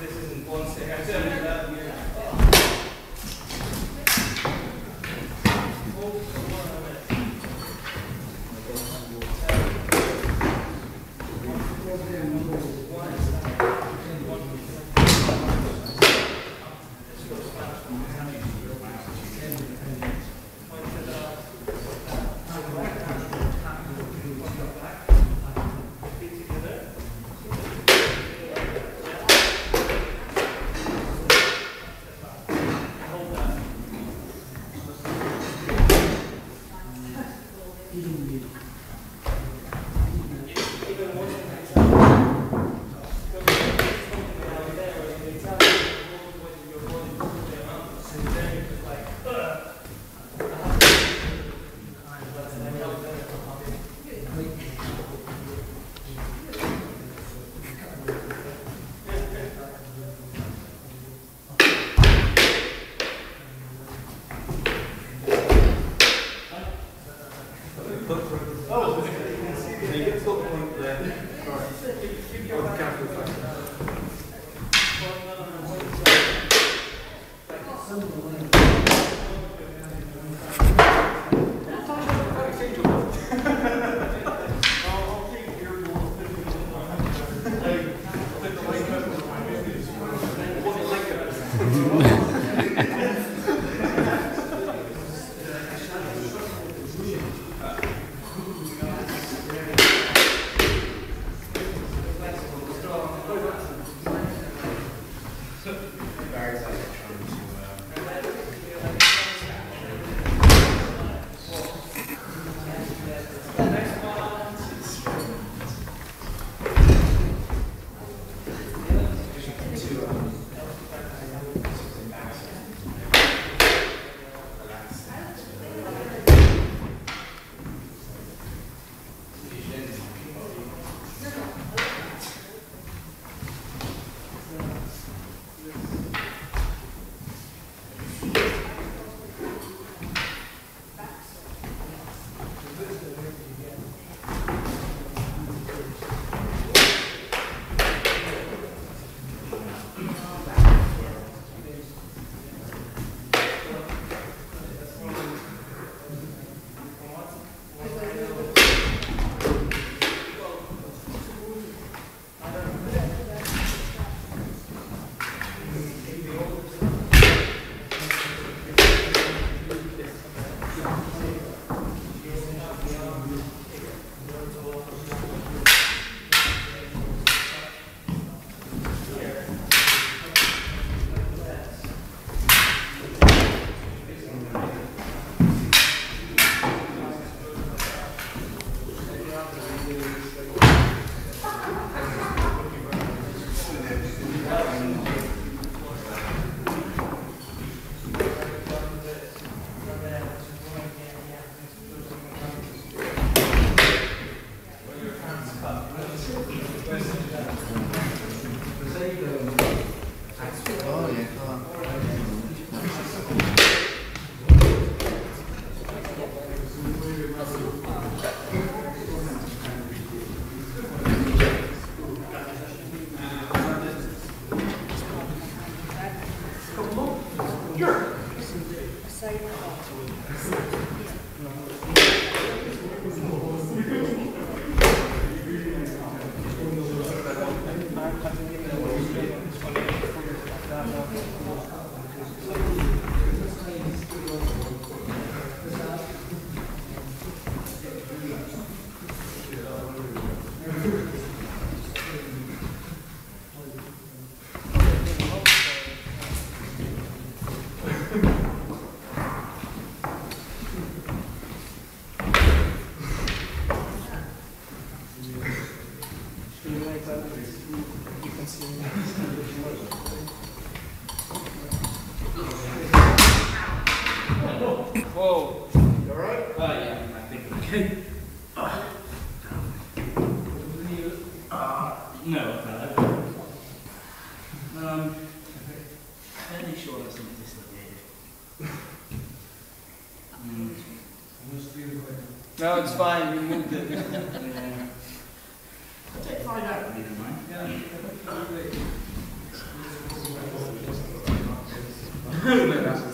This is in Ponce. formación Oh, You alright? Oh, yeah, I think I'm okay. No. Um, fairly sure No, it's fine, we moved it. Yeah. I'll take five out if you don't mind. Yeah.